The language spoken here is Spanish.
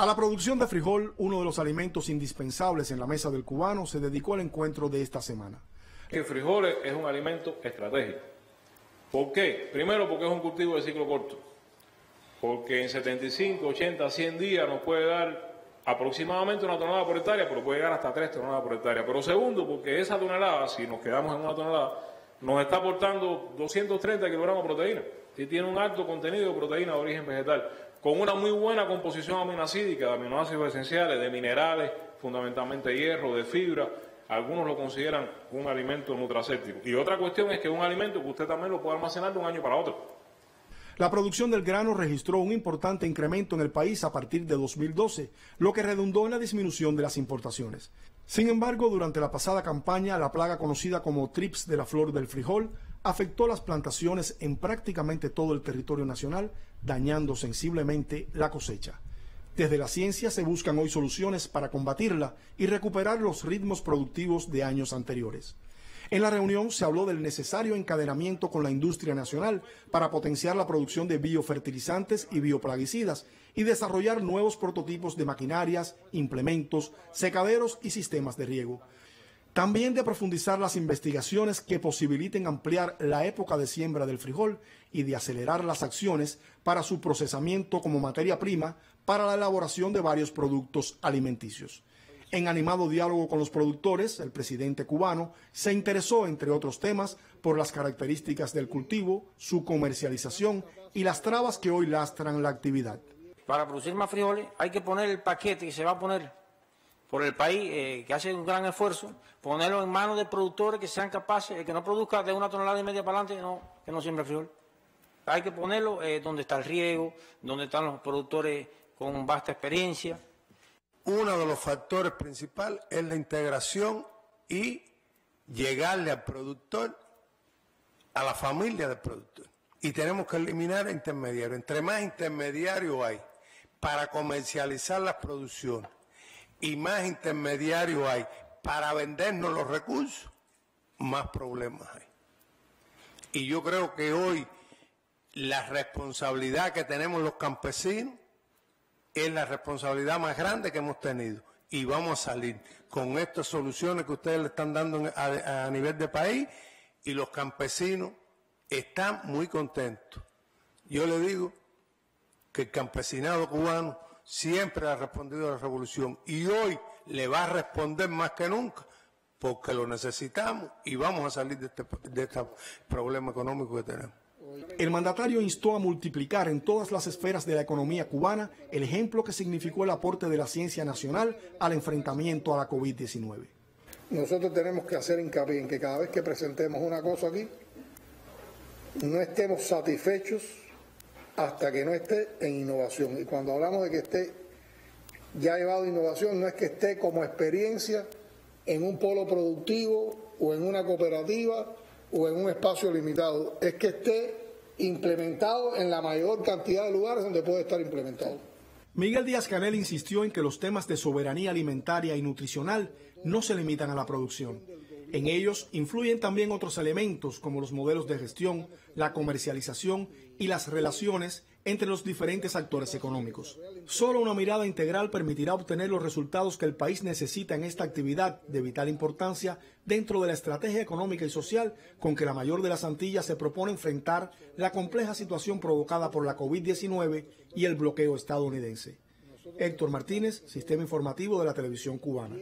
A la producción de frijol, uno de los alimentos indispensables en la mesa del cubano, se dedicó el encuentro de esta semana. El frijol es un alimento estratégico. ¿Por qué? Primero porque es un cultivo de ciclo corto. Porque en 75, 80, 100 días nos puede dar aproximadamente una tonelada por hectárea, pero puede llegar hasta 3 toneladas por hectárea. Pero segundo, porque esa tonelada, si nos quedamos en una tonelada, nos está aportando 230 kilogramos de proteína. Y tiene un alto contenido de proteína de origen vegetal, con una muy buena composición aminoácidica, de aminoácidos esenciales, de minerales, fundamentalmente hierro, de fibra. Algunos lo consideran un alimento nutracéptico. Y otra cuestión es que es un alimento que usted también lo puede almacenar de un año para otro. La producción del grano registró un importante incremento en el país a partir de 2012, lo que redundó en la disminución de las importaciones. Sin embargo, durante la pasada campaña, la plaga conocida como TRIPS de la flor del frijol afectó las plantaciones en prácticamente todo el territorio nacional, dañando sensiblemente la cosecha. Desde la ciencia se buscan hoy soluciones para combatirla y recuperar los ritmos productivos de años anteriores. En la reunión se habló del necesario encadenamiento con la industria nacional para potenciar la producción de biofertilizantes y bioplaguicidas y desarrollar nuevos prototipos de maquinarias, implementos, secaderos y sistemas de riego. También de profundizar las investigaciones que posibiliten ampliar la época de siembra del frijol y de acelerar las acciones para su procesamiento como materia prima para la elaboración de varios productos alimenticios. En animado diálogo con los productores, el presidente cubano se interesó, entre otros temas, por las características del cultivo, su comercialización y las trabas que hoy lastran la actividad. Para producir más frijoles hay que poner el paquete que se va a poner por el país, eh, que hace un gran esfuerzo, ponerlo en manos de productores que sean capaces, el que no produzca de una tonelada y media para adelante, no, que no siembre frijol. Hay que ponerlo eh, donde está el riego, donde están los productores con vasta experiencia uno de los factores principales es la integración y llegarle al productor, a la familia del productor. Y tenemos que eliminar intermediarios. Entre más intermediarios hay para comercializar las producciones y más intermediarios hay para vendernos los recursos, más problemas hay. Y yo creo que hoy la responsabilidad que tenemos los campesinos es la responsabilidad más grande que hemos tenido y vamos a salir con estas soluciones que ustedes le están dando a, nivel de país y los campesinos están muy contentos. Yo le digo que el campesinado cubano siempre ha respondido a la revolución y hoy le va a responder más que nunca porque lo necesitamos y vamos a salir de este, de este problema económico que tenemos. El mandatario instó a multiplicar en todas las esferas de la economía cubana el ejemplo que significó el aporte de la ciencia nacional al enfrentamiento a la COVID-19. Nosotros tenemos que hacer hincapié en que cada vez que presentemos una cosa aquí, no estemos satisfechos hasta que no esté en innovación. Y cuando hablamos de que esté ya llevado innovación, no es que esté como experiencia en un polo productivo o en una cooperativa o en un espacio limitado, es que esté implementado en la mayor cantidad de lugares donde puede estar implementado. Miguel Díaz Canel insistió en que los temas de soberanía alimentaria y nutricional no se limitan a la producción. En ellos influyen también otros elementos como los modelos de gestión, la comercialización y las relaciones entre los diferentes actores económicos. Solo una mirada integral permitirá obtener los resultados que el país necesita en esta actividad de vital importancia dentro de la estrategia económica y social con que la mayor de las Antillas se propone enfrentar la compleja situación provocada por la COVID-19 y el bloqueo estadounidense. Héctor Martínez, Sistema Informativo de la Televisión Cubana.